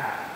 Ah.